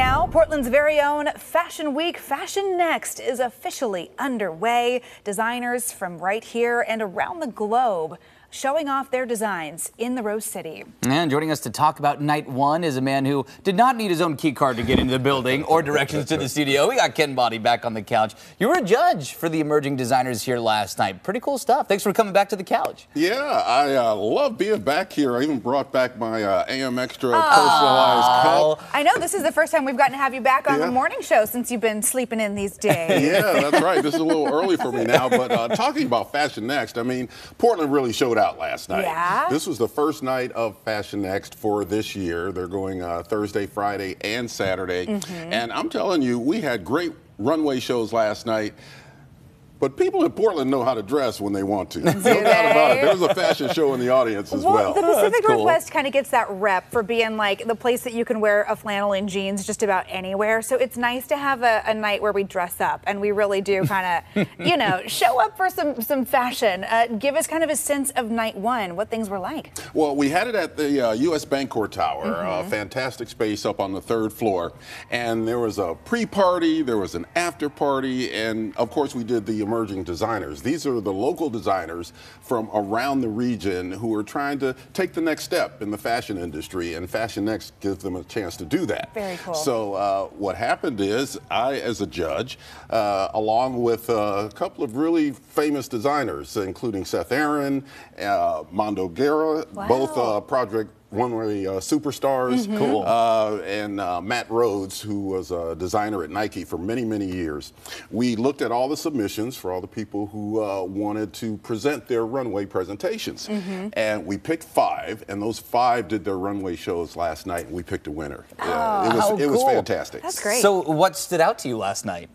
now, Portland's very own Fashion Week FashioNXT is officially underway. Designers from right here and around the globe showing off their designs in the Rose City. And joining us to talk about night one is a man who did not need his own key card to get into the building or directions to the studio. We got Ken Boddie back on the couch. You were a judge for the emerging designers here last night. Pretty cool stuff. Thanks for coming back to the couch. Yeah, I uh, love being back here. I even brought back my uh, AM Extra personalized cup. I know this is the first time we've gotten to have you back on Yeah. the morning show since you've been sleeping in these days. Yeah, that's right. This is a little early for me now, but uh, talking about FashioNXT, I mean, Portland really showed out last night. Yeah? This was the first night of FashioNXT for this year. They're going uh, Thursday, Friday, and Saturday. Mm-hmm. And I'm telling you, we had great runway shows last night. But people in Portland know how to dress when they want to. No doubt about it. There was a fashion show in the audience as well. well. the Pacific cool. Northwest kind of gets that rep for being like the place that you can wear a flannel and jeans just about anywhere. So it's nice to have a, a night where we dress up and we really do kind of, you know, show up for some some fashion. Uh, give us kind of a sense of night one, what things were like. Well, we had it at the uh, U.S. Bancorp Tower, Mm-hmm. a fantastic space up on the third floor. And there was a pre party, there was an after party, and of course, we did the emerging designers. These are the local designers from around the region who are trying to take the next step in the fashion industry, and FashioNXT gives them a chance to do that. Very cool. So, uh, what happened is, I, as a judge, uh, along with a couple of really famous designers, including Seth Aaron, uh, Mondo Guerra, both Wow. Uh, Project Runway uh, superstars, Mm-hmm. Cool. uh, and uh, Matt Rhodes, who was a designer at Nike for many, many years. We looked at all the submissions for all the people who uh, wanted to present their runway presentations, Mm-hmm. and we picked five, and those five did their runway shows last night, and we picked a winner. Yeah, it was How it was cool. fantastic. That's great. So, what stood out to you last night?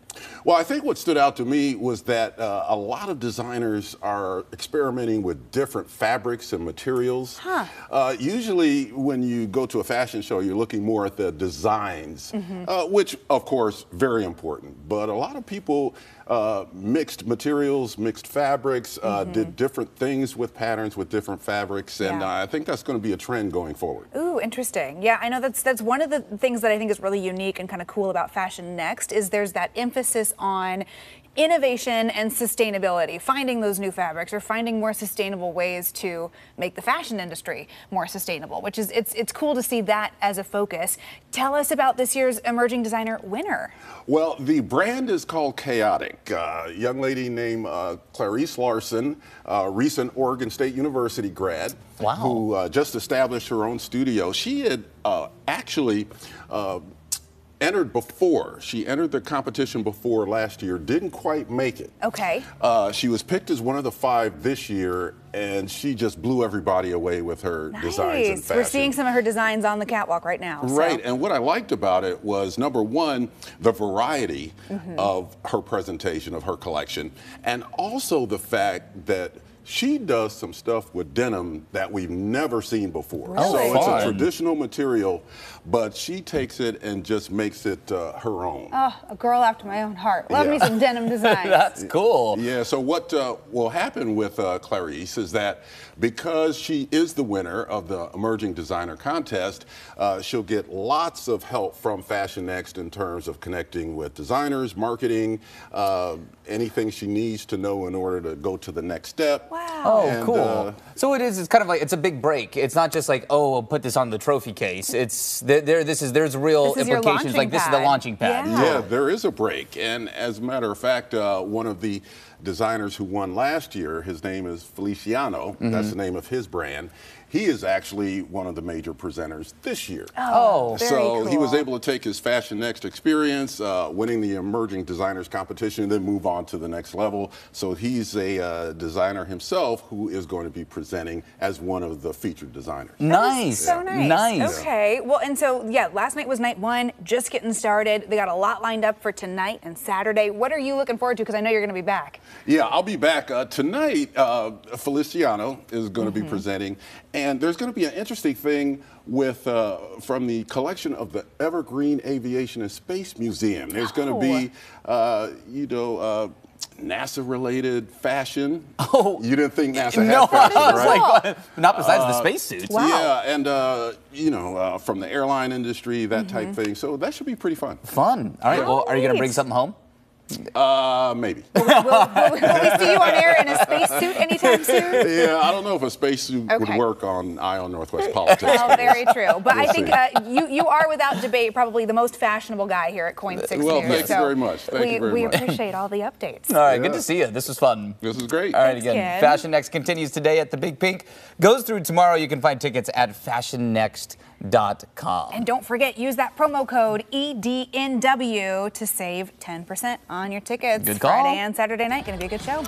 Well, I think what stood out to me was that uh, a lot of designers are experimenting with different fabrics and materials. Huh. Uh, usually, when you go to a fashion show, you're looking more at the designs, uh, which, of course, very important. But a lot of people uh, mixed materials, mixed fabrics, uh, did different things with patterns with different fabrics, and Yeah. uh, I think that's going to be a trend going forward. Ooh, interesting. Yeah, I know that's that's one of the things that I think is really unique and kind of cool about FashioNXT is there's that emphasis on innovation and sustainability, finding those new fabrics or finding more sustainable ways to make the fashion industry more sustainable, which is it's it's cool to see that as a focus. Tell us about this year's emerging designer winner. Well, the brand is called Chaotic. Uh, young lady named uh, Clarice Larson, uh, recent Oregon State University grad, Wow. who uh, just established her own studio. She had uh, actually uh, entered before. She entered the competition before last year, didn't quite make it. Okay. Uh, she was picked as one of the five this year, and she just blew everybody away with her designs and Nice. fashion. We're seeing some of her designs on the catwalk right now. so- Right, and what I liked about it was number one, the variety Mm-hmm. of her presentation of her collection, and also the fact that she does some stuff with denim that we've never seen before. Oh, so it's a traditional material, but she takes it and just makes it uh, her own. Oh, a girl after my own heart. Love me some denim designs. That's cool. Yeah, so what uh, will happen with uh, Clarice is that because she is the winner of the Emerging Designer Contest, uh, she'll get lots of help from FashioNXT in terms of connecting with designers, marketing, uh, anything she needs to know in order to go to the next step. Wow. Oh, And, cool. uh, so it is. It's kind of like it's a big break. It's not just like, oh, I'll put this on the trophy case. It's there. there this is there's real This is implications. launching Like this is the launching pad. Yeah. Yeah, there is a break. And as a matter of fact, uh, one of the designers who won last year, his name is Feliciano. That's the name of his brand. He is actually one of the major presenters this year. Oh, Very so he was able to take his FashioNXT experience, uh, winning the Emerging Designers competition, and then move on to the next level. So he's a uh, designer himself who is going to be presenting as one of the featured designers. nice. So nice. Nice. Okay. Well, and so yeah, last night was night one, just getting started. They got a lot lined up for tonight and Saturday. What are you looking forward to? Because I know you're going to be back. Yeah, I'll be back uh, tonight. Uh, Feliciano is going to be presenting, and there's going to be an interesting thing with uh, from the collection of the Evergreen Aviation and Space Museum. There's going to Oh. be, uh, you know. Uh, NASA-related fashion. Oh. you didn't think NASA no, had fashion, I right? like, not besides the spacesuits. Wow. Yeah, and uh, you know, uh, from the airline industry, that Mm-hmm. type thing. So that should be pretty fun. Fun. All right. Well, are you going to bring something home? Uh, maybe. will, will, will we see you on air in a spacesuit anytime soon? yeah, I don't know if a spacesuit would work on Eye on Northwest politics. Well, very true. But I We'll think uh, you you are without debate probably the most fashionable guy here at KOIN Six well, News. thank you so very much. Thank we, you very we much. appreciate all the updates. All right. Good to see you. This was fun. This is great. All right, Thanks, again, Ken. FashioNXT continues today at the Big Pink. Goes through tomorrow. You can find tickets at fashionnext.com. And don't forget, use that promo code EDNW to save 10% on your tickets. Good call. Friday and Saturday night, going to be a good show.